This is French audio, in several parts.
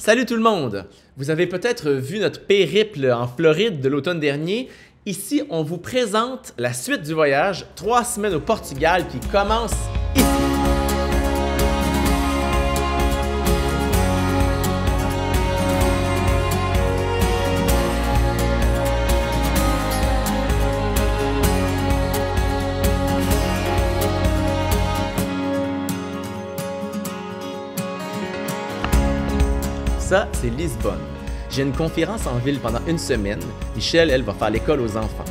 Salut tout le monde! Vous avez peut-être vu notre périple en Floride de l'automne dernier. Ici, on vous présente la suite du voyage, trois semaines au Portugal qui commence ici. Ça, c'est Lisbonne. J'ai une conférence en ville pendant une semaine. Michelle, elle, va faire l'école aux enfants.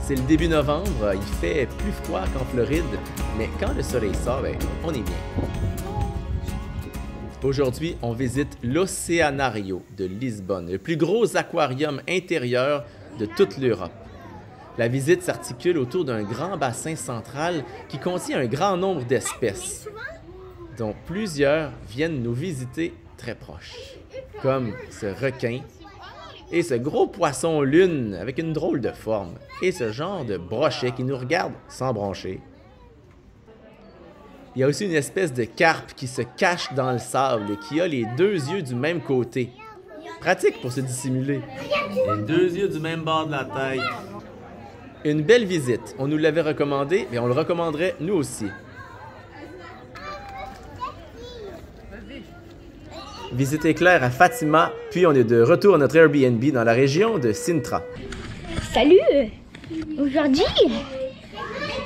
C'est le début novembre, il fait plus froid qu'en Floride, mais quand le soleil sort, ben, on est bien. Aujourd'hui, on visite l'Océanario de Lisbonne, le plus gros aquarium intérieur de toute l'Europe. La visite s'articule autour d'un grand bassin central qui contient un grand nombre d'espèces, dont plusieurs viennent nous visiter très proche, comme ce requin et ce gros poisson lune avec une drôle de forme, et ce genre de brochet qui nous regarde sans broncher. Il y a aussi une espèce de carpe qui se cache dans le sable et qui a les deux yeux du même côté. Pratique pour se dissimuler. Les deux yeux du même bord de la tête. Une belle visite. On nous l'avait recommandé, mais on le recommanderait nous aussi. Visite éclair à Fatima, puis on est de retour à notre Airbnb dans la région de Sintra. Salut Aujourd'hui,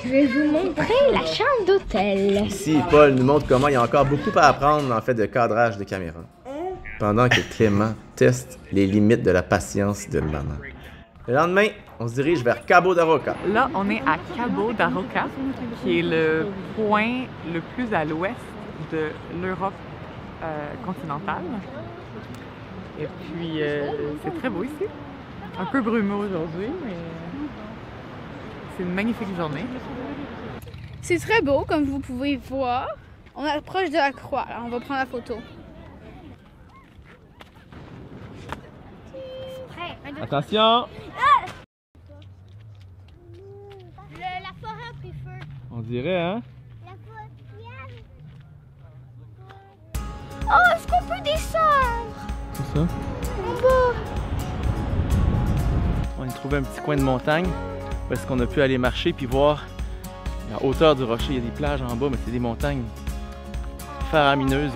je vais vous montrer la chambre d'hôtel. Ici, Paul nous montre comment il y a encore beaucoup à apprendre en fait de cadrage de caméra. Pendant que Clément teste les limites de la patience de maman. Le lendemain, on se dirige vers Cabo da Roca. Là, on est à Cabo da Roca, qui est le point le plus à l'ouest de l'Europe continentale. Et puis, euh, c'est très beau ici. Un peu brumeux aujourd'hui, mais c'est une magnifique journée. C'est très beau, comme vous pouvez voir. On approche de la croix, là. on va prendre la photo. Attention! la forêt a pris feu. On dirait, hein? La forêt. Oh, est-ce qu'on peut descendre? C'est ça? en bas? On a trouvé un petit coin de montagne où est-ce qu'on a pu aller marcher puis voir la hauteur du rocher. Il y a des plages en bas, mais c'est des montagnes faramineuses.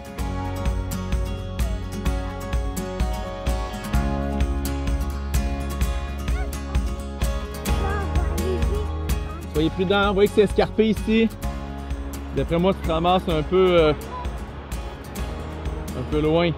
Soyez prudents, vous voyez que c'est escarpé ici. D'après moi, tu te ramasses un peu, euh, peu loin.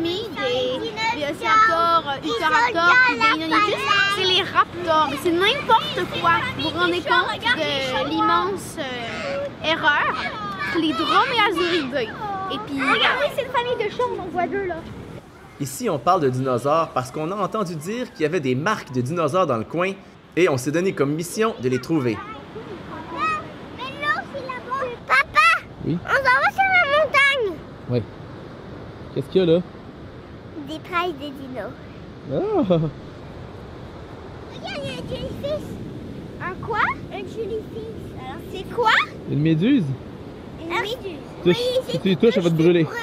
Famille des Velociraptors, Utahraptors et des Deinonychus, c'est les raptors. C'est n'importe quoi. Vous vous rendez compte de l'immense euh, erreur? Les droméasauridae. Et puis, regardez, c'est une famille de chats, on en voit deux là. Ici, on parle de dinosaures parce qu'on a entendu dire qu'il y avait des marques de dinosaures dans le coin et on s'est donné comme mission de les trouver. Mais l'eau, c'est là-bas. Papa, Oui? on s'en va sur la montagne. Oui. Qu'est-ce qu'il y a là? Des traces de dinos. Ah! Regarde, il y a un jellyfish. Un quoi? Un jellyfish. Alors, c'est quoi? Une méduse? Une méduse. Touche- si tu y touches, ça va te brûler. Brûle.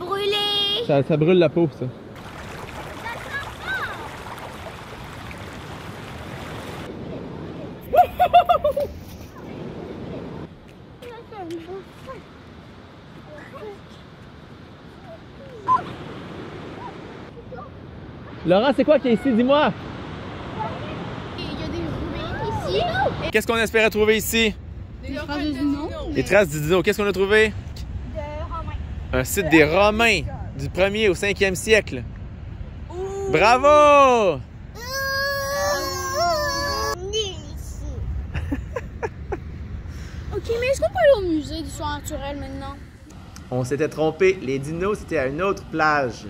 Brûler. Ça, ça brûle la peau, ça. Laurent, c'est quoi qui est ici? Dis-moi! Il y a des ruines ici. Qu'est-ce qu'on espérait trouver ici? Des traces de dinos. Les traces du dino. Qu'est-ce qu'on a trouvé? Un site des Romains du 1er au 5e siècle. Bravo! Ok, mais est-ce qu'on peut aller au musée d'histoire naturelle maintenant? On s'était trompé, les dinos c'était à une autre plage.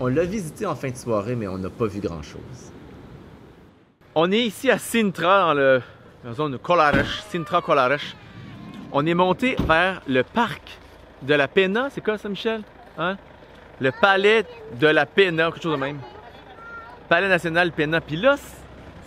On l'a visité en fin de soirée, mais on n'a pas vu grand-chose. On est ici à Sintra, dans, le, la zone de Colares. On est monté vers le parc de la Pena, c'est quoi ça, Michel? Hein? Le palais de la Pena, quelque chose de même. Palais national Pena. Puis là,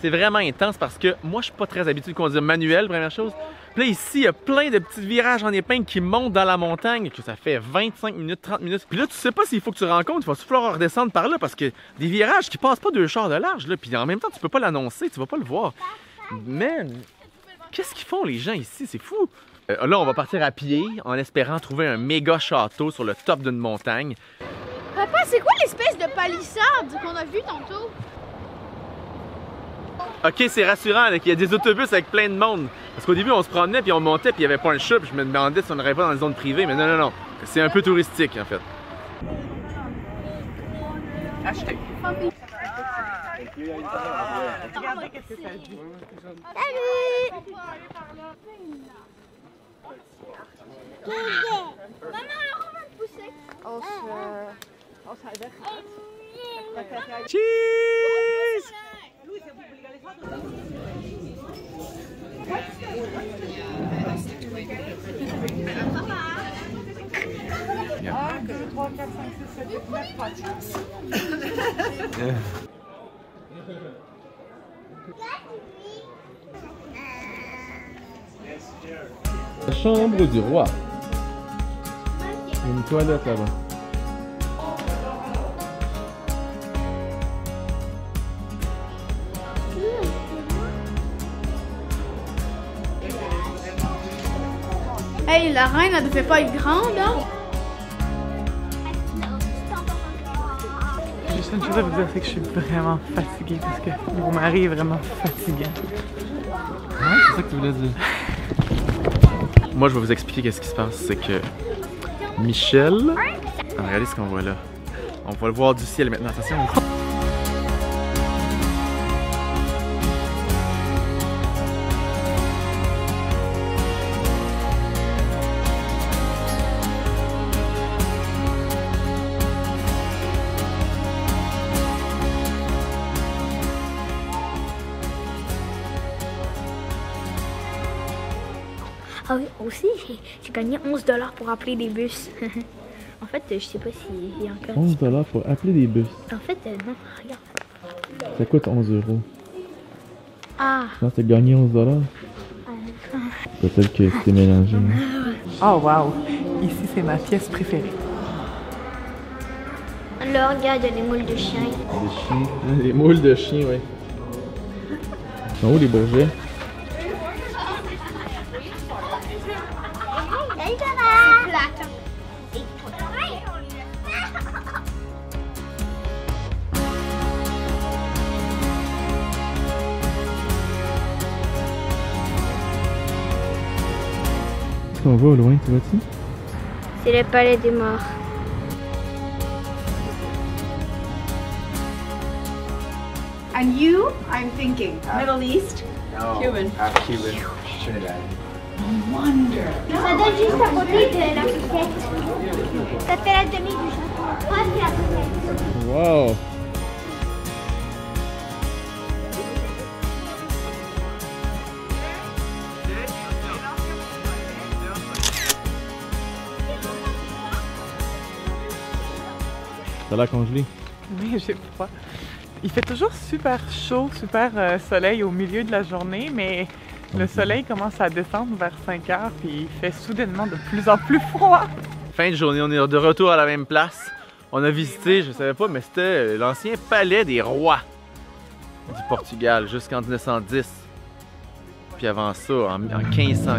c'est vraiment intense parce que moi, je suis pas très habitué de conduire manuel, première chose. Là, ici, il y a plein de petits virages en épingle qui montent dans la montagne, que ça fait 25 minutes, 30 minutes. Puis là, tu sais pas s'il faut que tu rencontres, il va falloir redescendre par là parce que des virages qui passent pas deux chars de large, là. Puis en même temps, tu peux pas l'annoncer, tu vas pas le voir. Mais qu'est-ce qu'ils font les gens ici? C'est fou! Euh, là, on va partir à pied en espérant trouver un méga château sur le top d'une montagne. Papa, c'est quoi l'espèce de palissade qu'on a vu tantôt? Ok, c'est rassurant qu'il y a des autobus avec plein de monde. Parce qu'au début, on se promenait puis on montait puis il y avait pas un chat puis je me demandais si on n'aurait pas dans une zone privée, mais non, non, non. C'est un peu touristique en fait. Acheter. Maman, on va me pousser. Cheese! La chambre du roi. Une toilette là-bas. Hey, la reine, elle devait pas être grande, hein? Juste une chose à vous dire, c'est que je suis vraiment fatiguée parce que mon mari est vraiment fatigant. c'est ça que tu voulais dire. Moi, je vais vous expliquer qu'est-ce qui se passe. C'est que Michel. Ah, regardez ce qu'on voit là. On va le voir du ciel maintenant. Attention. Aussi, j'ai- gagné 11 dollars pour appeler des bus. en fait, je sais pas s'il y a encore. 11 dollars pour appeler des bus. En fait, euh, non, regarde. Ça coûte 11 euros? Ah, Non, t'as gagné 11 dollars? Peut-être que c'était mélangé. hein. Oh wow! Ici, c'est ma pièce préférée. là, regarde, il y a des moules de chiens. Des chiens. Les moules de chiens, ouais. Ils sont où les bourgets? Qu'on voit au loin, tu vois-tu? C'est le palais des morts. And you, I'm thinking, Middle East, Cuban. Cuban, Trinidad. Wonder. Ça donne juste à côté de la poussette. Ça fait la demi du château. C'est la poussette. Wow! Ça a l'air congelé. Oui, j'ai froid. Il fait toujours super chaud, super euh, soleil au milieu de la journée, mais le soleil commence à descendre vers 5 heures, puis il fait soudainement de plus en plus froid. Fin de journée, on est de retour à la même place. On a visité, je savais pas, mais c'était euh, l'ancien palais des rois du Portugal jusqu'en 1910. Puis avant ça, en, en 1500.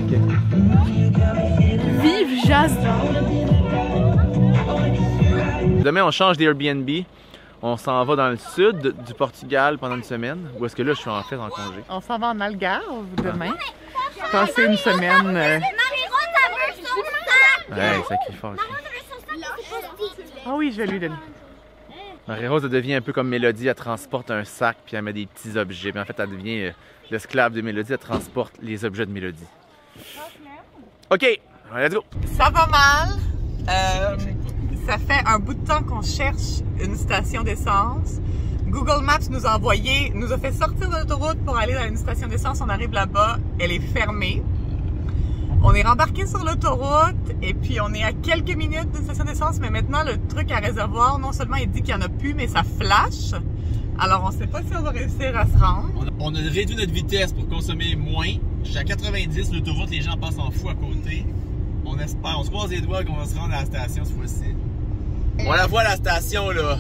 Vive Jasda! Demain, on change d'Airbnb. On s'en va dans le sud du Portugal pendant une semaine. Ou est-ce que là, je suis en fait en congé? On s'en va en Algarve demain. Passer une semaine. euh, Marie-Rose, elle veut son sac! Ouais, ça crie fort. Ah oui, je vais lui donner. Marie-Rose, elle devient un peu comme Mélodie. Elle transporte un sac puis elle met des petits objets. Puis en fait, elle devient euh, l'esclave de Mélodie. Elle transporte les objets de Mélodie. OK, Let's go! Ça va mal. Euh, ça fait un bout de temps qu'on cherche une station d'essence. Google Maps nous a envoyé, nous a fait sortir de l'autoroute pour aller dans une station d'essence. On arrive là-bas, elle est fermée. On est rembarqué sur l'autoroute et puis on est à quelques minutes d'une station d'essence, mais maintenant le truc à réservoir, non seulement il dit qu'il n'y en a plus, mais ça flash. Alors on sait pas si on va réussir à se rendre. On a, on a réduit notre vitesse pour consommer moins. Je suis à 90, l'autoroute, les gens passent en fou à côté. On espère, on se croise les doigts qu'on va se rendre à la station cette fois-ci. On la voit la station là.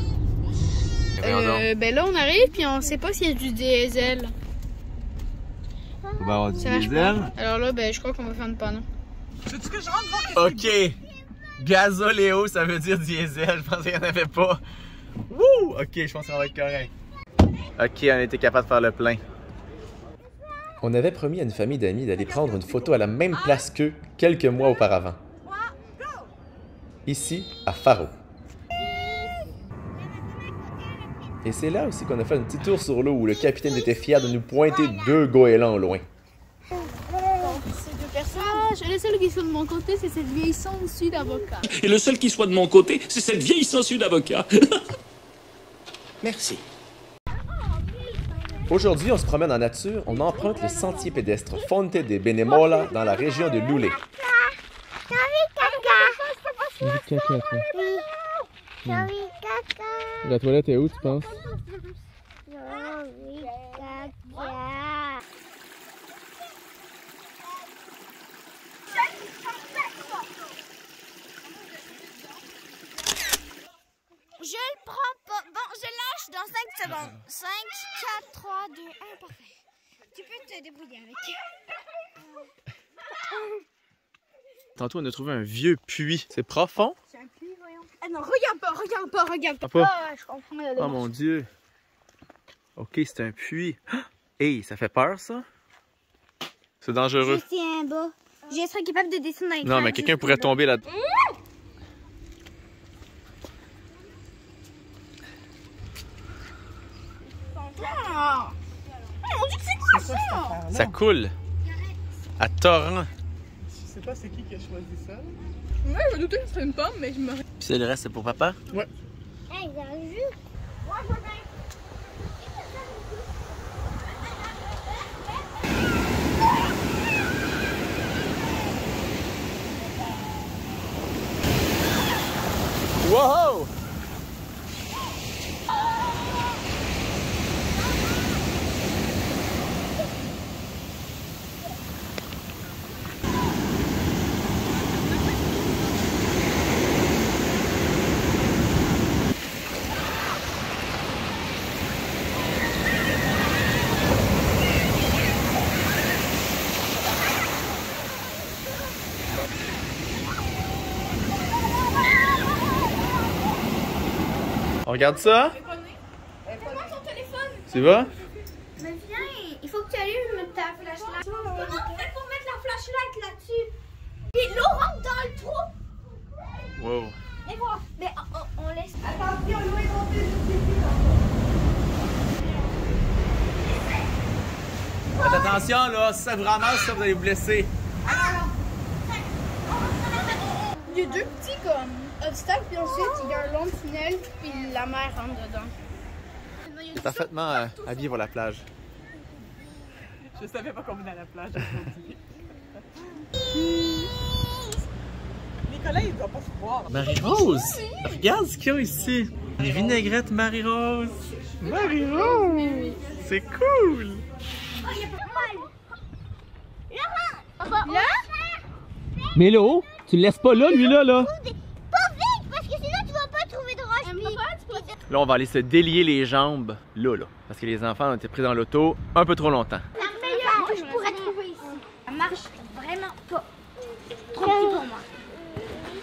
Donc. Euh, ben là, on arrive, puis on sait pas s'il y a du diesel. On va avoir du Ça marche diesel. Alors là, ben, je crois qu'on va faire une panne. Veux-tu que je rentre voir Ok. Gasoléo, ça veut dire diesel. Je pensais qu'il n'y en avait pas. Wouh! Ok, je pense qu'on va être correct. Ok, on était capable de faire le plein. On avait promis à une famille d'amis d'aller prendre une photo à la même place qu'eux quelques mois auparavant. Ici, à Faro. Et c'est là aussi qu'on a fait un petit tour sur l'eau où le capitaine était fier de nous pointer deux goélands au loin. Personnages. Le seul qui sont de mon côté, c'est cette vieille sangsue d'avocat. Et le seul qui soit de mon côté, c'est cette vieille sangsue d'avocat. Merci. Aujourd'hui, on se promène en nature, on emprunte le sentier pédestre Fonte de Benemola dans la région de La toilette est où, tu penses? Je le prends pas. Bon, je lâche dans 5 secondes. 5, 4, 3, 2, 1, parfait. Tu peux te débrouiller avec. Tantôt, on a trouvé un vieux puits. C'est profond? Ah non, regarde pas, regarde pas, regarde Ah, pas. Ah, je comprends Oh mon dieu. Ok, c'est un puits. Hey, ça fait peur, ça? C'est dangereux. Je tiens bas. Je serais capable de descendre avec Non, mais quelqu'un pourrait tomber là Ah. Mon Dieu, c'est quoi ça? Ça coule. À torrent. Je sais pas c'est qui qui a choisi ça. Ouais, je me doutais que ce serait une pomme, mais je me. Puis c'est le reste, c'est pour papa? Hey, dans le jus. Wow! On regarde ça? Tu vas? Mais viens, il faut que tu allumes ta flashlight. Comment on fait pour mettre la flashlight là-dessus? Puis l'eau rentre dans le trou. Wow. Et voilà. Mais on, on- on laisse. Attention, l'eau est montée. Faites attention, là. Si ça vous ramasse, ça, vous allez vous blesser. Il y a deux petits comme obstacles, puis ensuite il y a un long tunnel, puis la mer rentre dedans. C'est parfaitement euh, habillé pour la plage. Je savais pas qu'on venait à la plage aujourd'hui. Nicolas, il doit pas se voir. Marie-Rose! Regarde ce qu'il y a ici! Les vinaigrettes Marie-Rose! Marie-Rose! C'est cool! Là? Mélo, tu le laisses pas là, lui là, là! Pas vite, parce que sinon tu vas pas trouver de roche. puis- Là, on va aller se délier les jambes, là, là. Parce que les enfants ont été pris dans l'auto un peu trop longtemps. La meilleure que je pourrais trouver ici. Ça marche vraiment pas. Trop petit pour moi.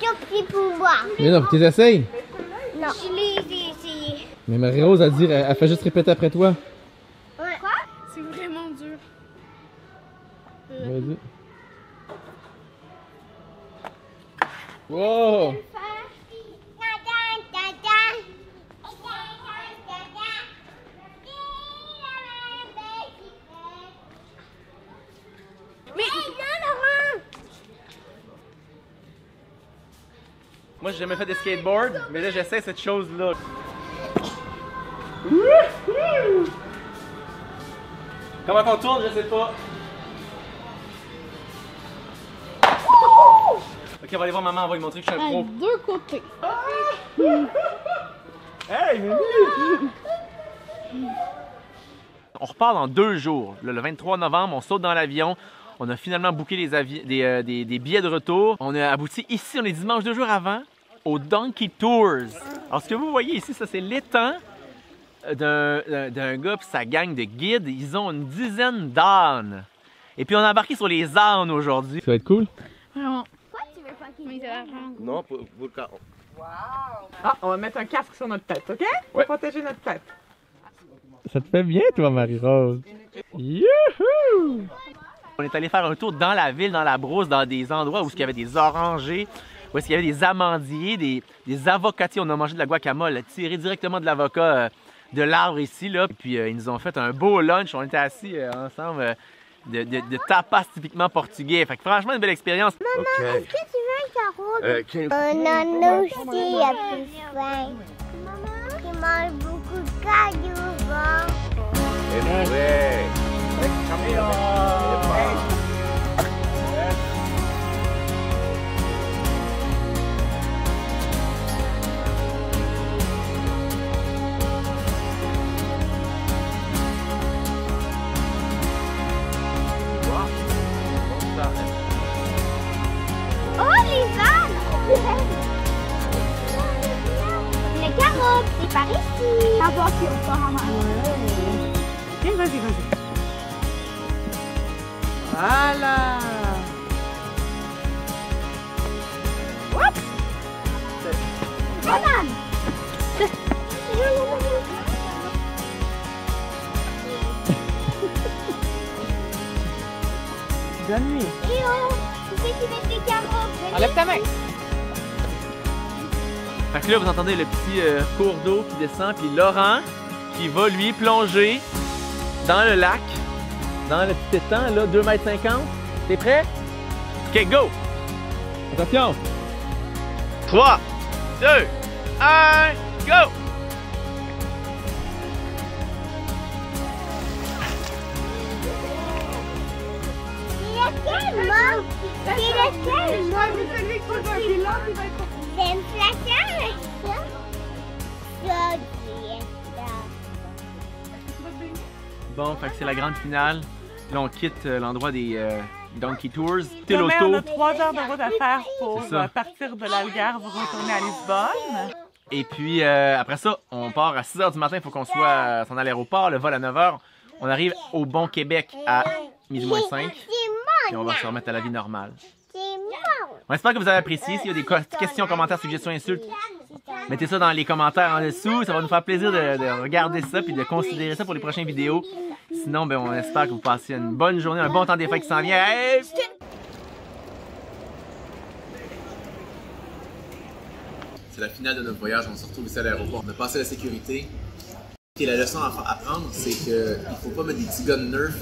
Trop petit pour moi. Mais non, tu essayes! Non. Je l'ai essayé. Mais Marie-Rose, elle dit, elle, fait juste répéter après toi. Ouais. C'est vraiment dur. Vas-y. Wow! Mais non, Laurent! Moi, j'ai jamais fait de skateboard, mais là, j'essaie cette chose-là. Comment on tourne, je sais pas. Ok, on va aller voir maman, on va lui montrer que je suis un pro. deux côtés. Hey, Mimi! On repart dans deux jours. Le, le 23 novembre, on saute dans l'avion. On a finalement booké les des, euh, des- des billets de retour. On a abouti ici, on est dimanche deux jours avant, au Donkey Tours. Alors, ce que vous voyez ici, ça, c'est l'étang d'un gars et sa gang de guides. Ils ont une dizaine d'ânes. Et puis, on a embarqué sur les ânes aujourd'hui. Ça va être cool? Vraiment. Pourquoi tu veux pas qu'il. Non, pour, le cas. Ah, on va mettre un casque sur notre tête, OK? Pour Ouais. protéger notre tête. Ça te fait bien, toi, Marie-Rose. Youhou! On est allé faire un tour dans la ville, dans la brousse, dans des endroits où il y avait des orangers, où est-ce qu'il y avait des amandiers, des, des avocatiers. On a mangé de la guacamole tirée directement de l'avocat euh, de l'arbre ici. Là. Puis euh, ils nous ont fait un beau lunch. On était assis euh, ensemble euh, de, de, de tapas typiquement portugais. Fait que franchement, une belle expérience. Est-ce que tu veux un carreau? Un anneau aussi à plus fin. Maman, qui mange beaucoup de cailloux, bon. Oh, Bonne nuit. Et oh, tu sais qui met des carottes? Enlève ta main. Fait que là, vous entendez le petit euh, cours d'eau qui descend, puis Laurent qui va lui plonger dans le lac, dans le petit étang, là, 2 mètres 50. T'es prêt? OK, go! Attention! 3, 2, 1, go! C'est lequel, moi? C'est celui qui va être là, qui va être... C'est une flaqueur avec ça? Ça, qui est là. Bon, fait que c'est la grande finale. Là, on quitte euh, l'endroit des euh, Donkey Tours. Demain, on a trois heures de route à faire pour euh, partir de l'Algarve, retourner à Lisbonne. Et puis, euh, après ça, on part à 6 h du matin. Il faut qu'on soit à son aéroport. Le vol à 9 h. On arrive au Bon Québec à midi moins 5. C'est Puis on va se remettre à la vie normale. On espère que vous avez apprécié. S'il y a des questions, commentaires, suggestions, insultes, mettez ça dans les commentaires en dessous. Ça va nous faire plaisir de, de regarder ça puis de considérer ça pour les prochaines vidéos. Sinon, ben, on espère que vous passez une bonne journée, un bon temps des qui s'en vient. Hey! C'est la finale de notre voyage. On se retrouve ici à l'aéroport. On a passé la sécurité. Et la leçon à apprendre, c'est qu'il ne faut pas mettre des petits guns Nerf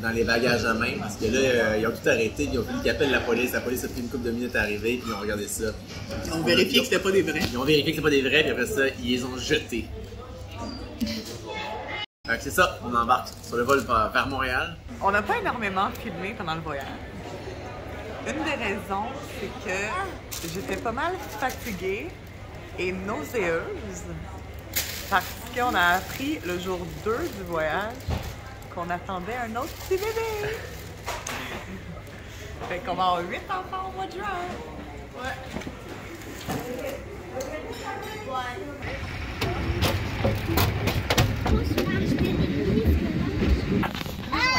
dans les bagages à main parce que là, euh, ils ont tout arrêté, puis ils ont voulu qu'ils appellent la police. La police a pris une couple de minutes à arriver, puis ils ont regardé ça. Ils ont vérifié que c'était pas des vrais. Ils ont vérifié que c'était pas des vrais, puis après ça, ils les ont jetés. Fait c'est ça, on embarque sur le vol vers vers Montréal. On n'a pas énormément filmé pendant le voyage. Une des raisons, c'est que j'étais pas mal fatiguée et nauséeuse parce qu'on a appris le jour 2 du voyage qu'on attendait un autre petit bébé. fait qu'on va avoir 8 enfants au mois de juin. Ah